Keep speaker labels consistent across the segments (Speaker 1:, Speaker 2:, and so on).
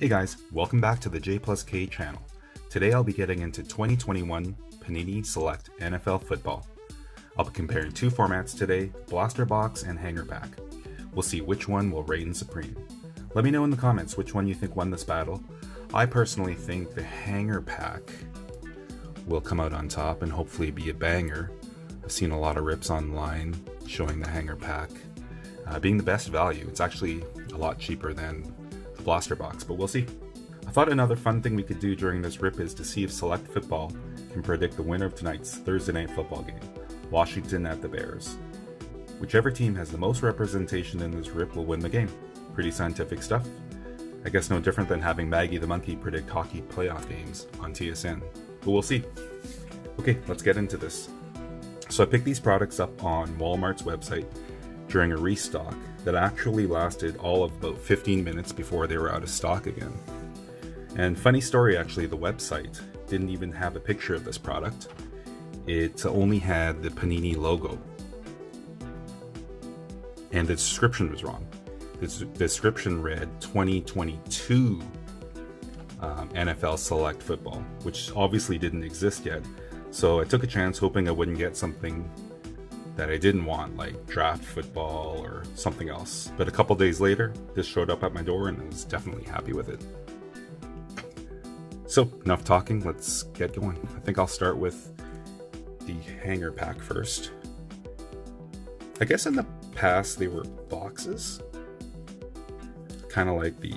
Speaker 1: Hey guys, welcome back to the J plus K channel. Today I'll be getting into 2021 Panini Select NFL Football. I'll be comparing two formats today, Blaster Box and Hanger Pack. We'll see which one will reign supreme. Let me know in the comments which one you think won this battle. I personally think the Hanger Pack will come out on top and hopefully be a banger. I've seen a lot of rips online showing the Hanger Pack uh, being the best value. It's actually a lot cheaper than Blaster Box, but we'll see. I thought another fun thing we could do during this rip is to see if Select Football can predict the winner of tonight's Thursday night football game, Washington at the Bears. Whichever team has the most representation in this rip will win the game. Pretty scientific stuff. I guess no different than having Maggie the Monkey predict hockey playoff games on TSN. But we'll see. Okay, let's get into this. So I picked these products up on Walmart's website during a restock that actually lasted all of about 15 minutes before they were out of stock again. And funny story actually, the website didn't even have a picture of this product. It only had the Panini logo. And the description was wrong. The description read 2022 um, NFL Select Football, which obviously didn't exist yet. So I took a chance hoping I wouldn't get something that I didn't want, like draft football or something else. But a couple days later, this showed up at my door and I was definitely happy with it. So, enough talking, let's get going. I think I'll start with the hanger pack first. I guess in the past they were boxes, kind of like the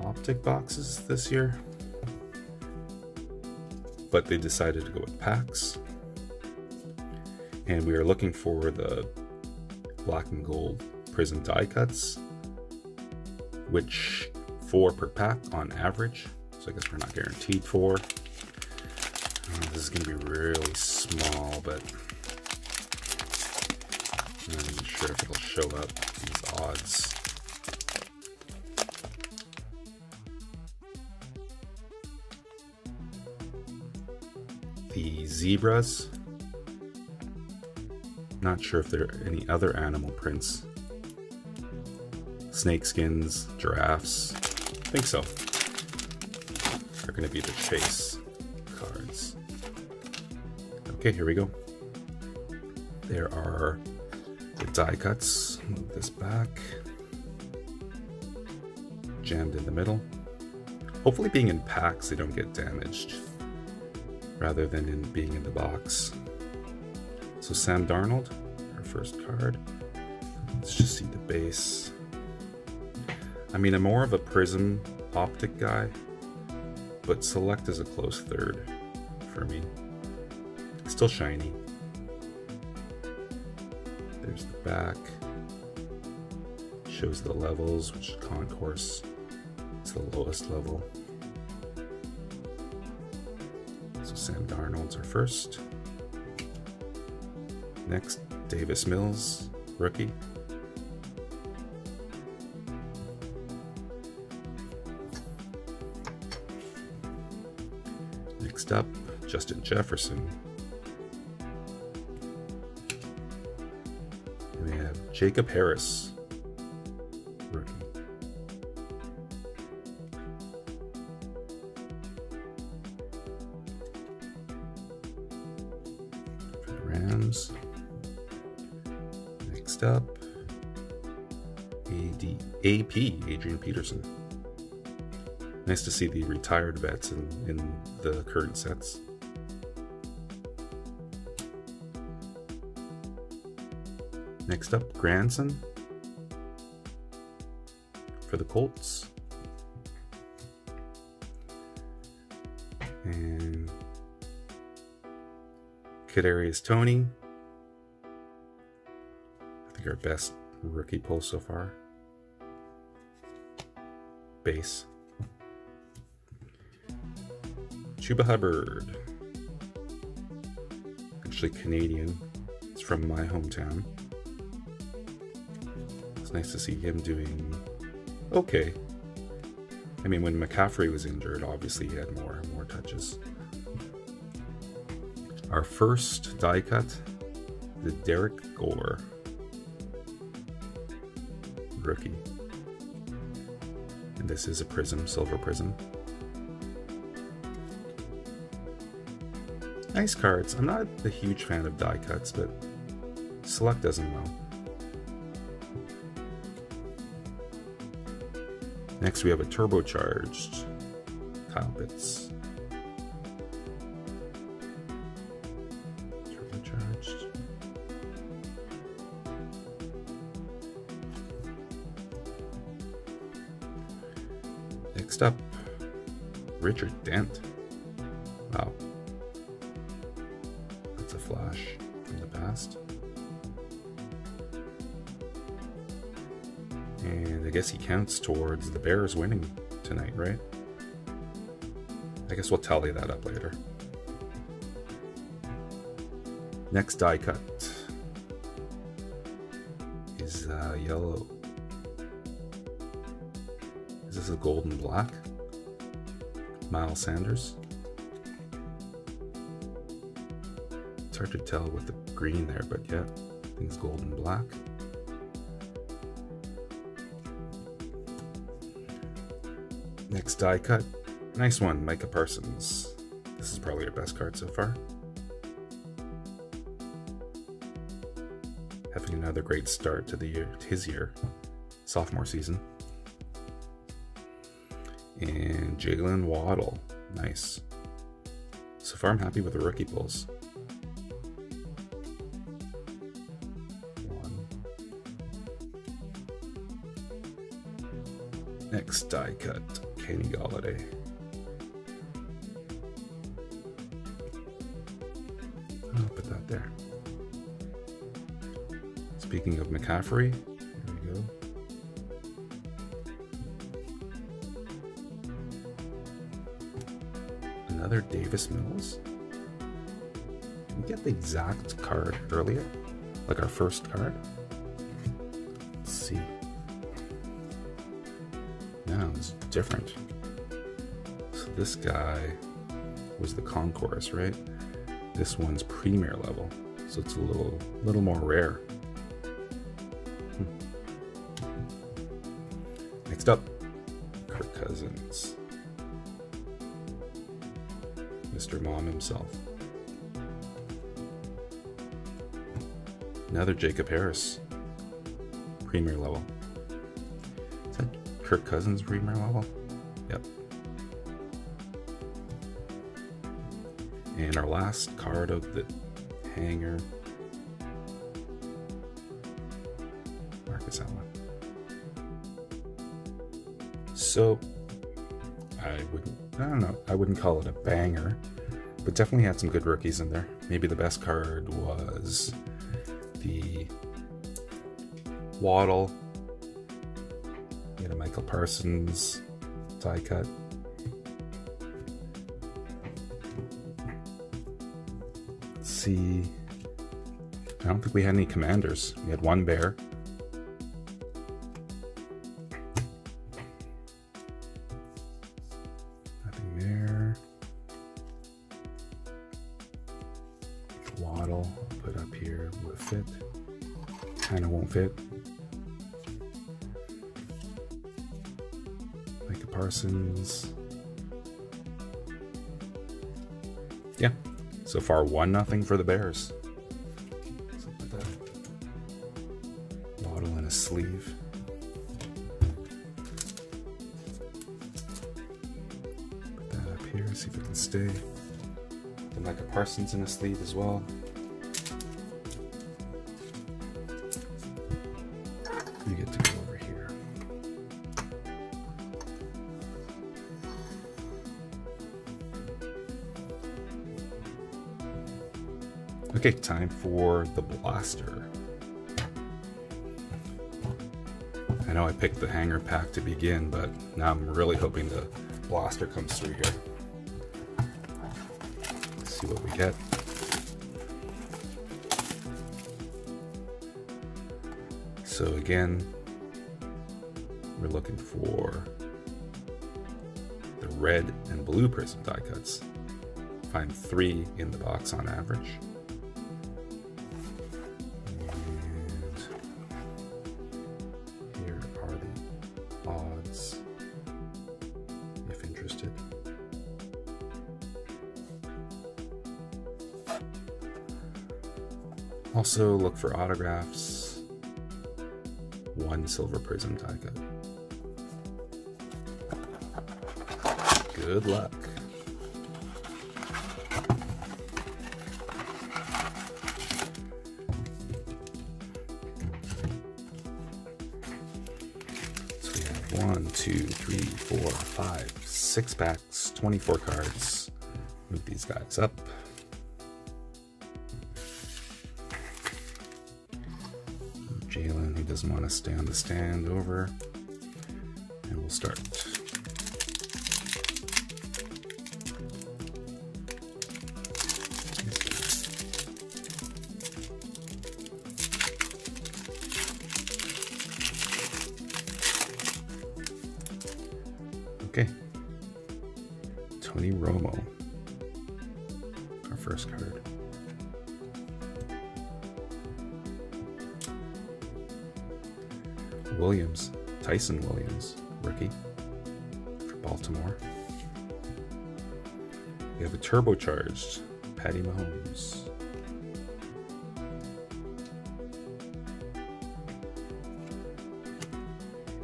Speaker 1: optic boxes this year, but they decided to go with packs and we are looking for the black and gold Prizm die cuts, which four per pack on average. So I guess we're not guaranteed four. Uh, this is going to be really small, but I'm not even sure if it'll show up these odds. The zebras not sure if there are any other animal prints. Snake skins, giraffes. I think so. Are going to be the chase cards. Okay, here we go. There are the die cuts. Move this back. Jammed in the middle. Hopefully being in packs they don't get damaged rather than in being in the box. So Sam Darnold, our first card. Let's just see the base. I mean, I'm more of a Prizm optic guy, but Select is a close third for me. Still shiny. There's the back. Shows the levels, which is concourse It's the lowest level. So Sam Darnold's our first. Next, Davis Mills, rookie. Next up, Justin Jefferson. And we have Jacob Harris, AP, Adrian Peterson. Nice to see the retired vets in, in the current sets. Next up, Granson for the Colts. And Kadarius Toney. I think our best rookie pull so far. Base. Chuba Hubbard. Actually Canadian. It's from my hometown. It's nice to see him doing okay. I mean, when McCaffrey was injured, obviously he had more and more touches. Our first die cut, the Derek Gore rookie. And this is a Prizm, silver Prizm. Nice cards. I'm not a huge fan of die cuts, but Select does them well. Next we have a turbocharged Kyle Pitts. Richard Dent. Wow. That's a flash from the past. And I guess he counts towards the Bears winning tonight, right? I guess we'll tally that up later. Next die cut is uh, yellow. Is this a golden black? Miles Sanders. It's hard to tell with the green there, but yeah, I think it's golden black. Next die cut. Nice one, Micah Parsons. This is probably your best card so far. Having another great start to the year, to his year, sophomore season. And Jaylen Waddle. Nice. So far, I'm happy with the rookie pulls. Next die cut. Kenny Golladay. I'll put that there. Speaking of McCaffrey, here we go. Another Davis Mills. Can we get the exact card earlier? Like our first card? Let's see. No, it's different. So this guy was the concourse, right? This one's premier level, so it's a little little more rare. Hmm. Next up, Kirk Cousins. Mr. Mom himself. Another Jacob Harris. Premier level. Is that Kirk Cousins premier level? Yep. And our last card of the hanger. Marcus Allen. So I wouldn't I don't know, I wouldn't call it a banger, but definitely had some good rookies in there. Maybe the best card was the Waddle. You a Michael Parsons die cut. Let's see. I don't think we had any commanders. We had one bear. Fit? Kinda won't fit. Micah Parsons. Yeah. So far one nothing for the Bears. Waddle in a sleeve. Put that up here, see if it can stay. Then Micah Parsons in a sleeve as well. Okay, time for the blaster. I know I picked the hanger pack to begin, but now I'm really hoping the blaster comes through here. Let's see what we get. So again, we're looking for the red and blue Prizm die cuts. Find three in the box on average. Also, look for autographs. One silver Prizm die cut. Good luck. So we have one, two, three, four, five, six packs, 24 cards. Move these guys up. Doesn't want to stay on the stand, over. And we'll start. Williams, Ty'Son Williams, rookie for Baltimore. We have a turbocharged Patty Mahomes.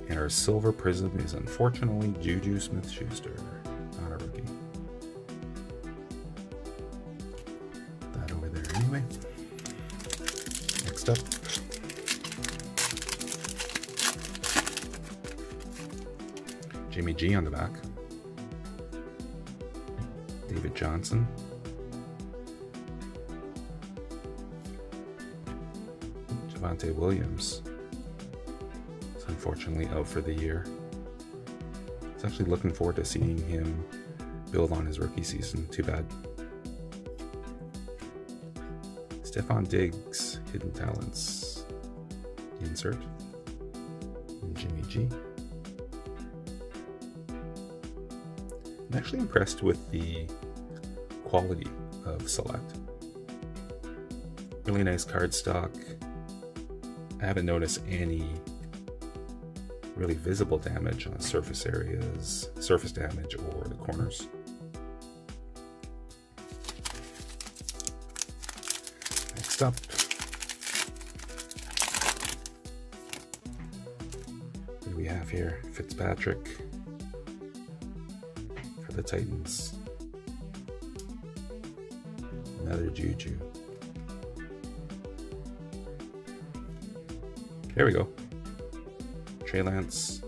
Speaker 1: And our silver Prizm is unfortunately Juju Smith Schuster, G on the back. David Johnson. Javonte Williams is unfortunately out for the year. I was actually looking forward to seeing him build on his rookie season. Too bad. Stefon Diggs, Hidden Talents. Insert. And Jimmy G. actually impressed with the quality of Select. Really nice card stock. I haven't noticed any really visible damage on surface areas, surface damage, or the corners. Next up. What do we have here? Fitzpatrick the Titans. Another Juju. There we go. Trey Lance.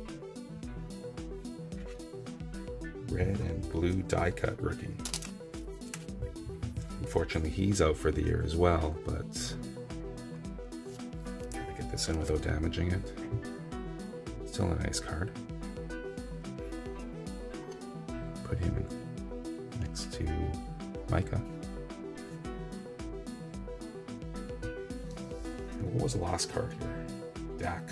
Speaker 1: Red and blue die cut rookie. Unfortunately, he's out for the year as well, but try to get this in without damaging it. Still a nice card. Micah. And what was the last card here? Dak.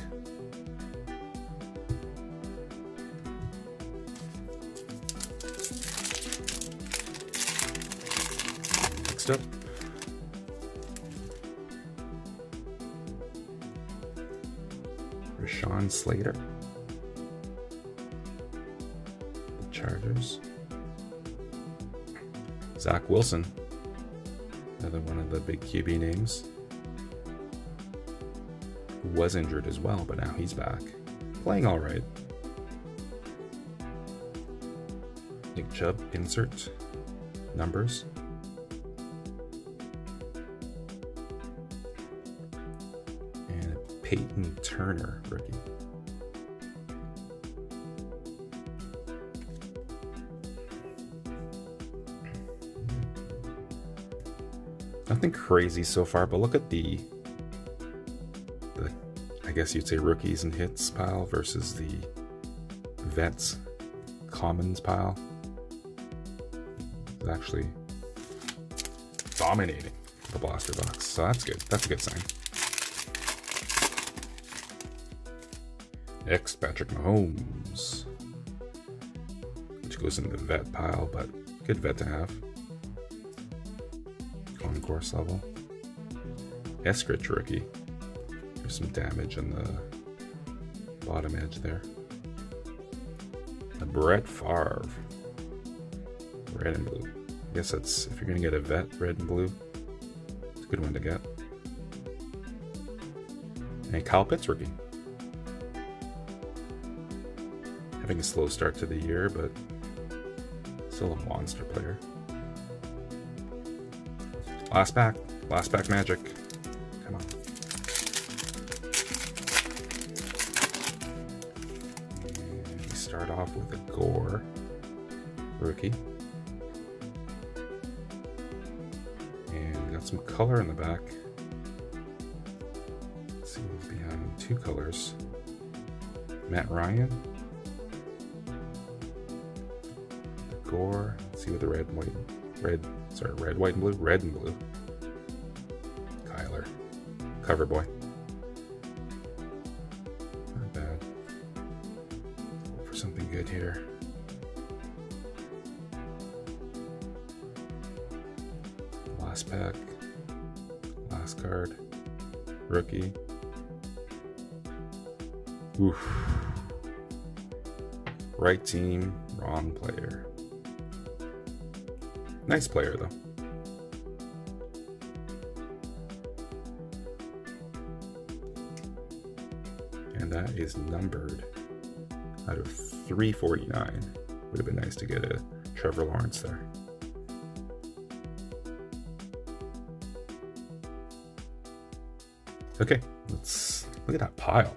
Speaker 1: Next up. Rashawn Slater. The Chargers. Zach Wilson. Another one of the big QB names. Who was injured as well, but now he's back. Playing alright. Nick Chubb, insert numbers. And Peyton Turner, rookie. Nothing crazy so far, but look at the, the I guess you'd say rookies and hits pile versus the vets commons pile. It's actually dominating the blaster box, so that's good. That's a good sign. Next, Patrick Mahomes, which goes into the vet pile, but good vet to have course level. Eskridge rookie. There's some damage on the bottom edge there. A Brett Favre. Red and blue. I guess that's, if you're to get a vet, red and blue, it's a good one to get. And Kyle Pitts rookie. Having a slow start to the year, but still a monster player. Last pack. Last pack magic. Come on. We start off with a Gore rookie. And we got some color in the back. Let's see who's behind two colors. Matt Ryan. Gore. Let's see what the red white red sorry, red, white, and blue, red and blue. Kyler. Cover boy. Not bad. Look for something good here. Last pack. Last card. Rookie. Oof. Right team, wrong player. Nice player, though. And that is numbered out of 349. Would have been nice to get a Trevor Lawrence there. Okay, let's look at that pile.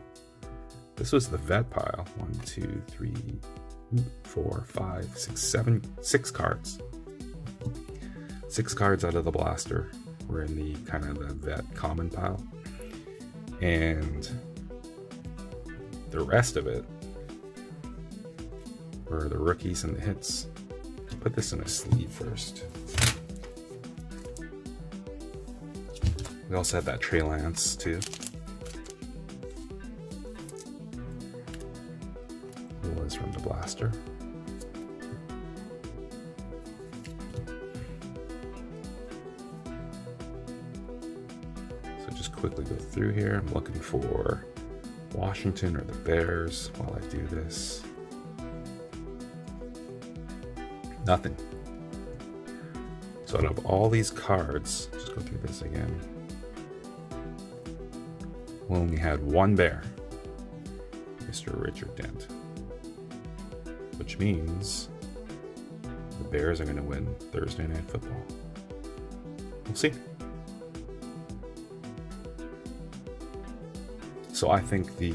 Speaker 1: This was the vet pile. One, two, three, four, five, six, seven, six cards. Six cards out of the blaster were in the kind of the vet common pile. And the rest of it were the rookies and the hits. Put this in a sleeve first. We also had that Trey Lance too. Was from the blaster. For Washington or the Bears while I do this. Nothing. So out of all these cards, just go through this again we only had one bear, Mr. Richard Dent. Which means the Bears are going to win Thursday Night Football. We'll see. So I think the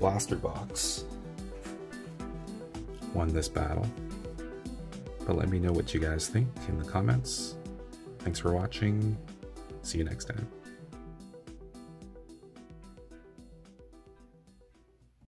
Speaker 1: blaster box won this battle. But let me know what you guys think in the comments. Thanks for watching. See you next time.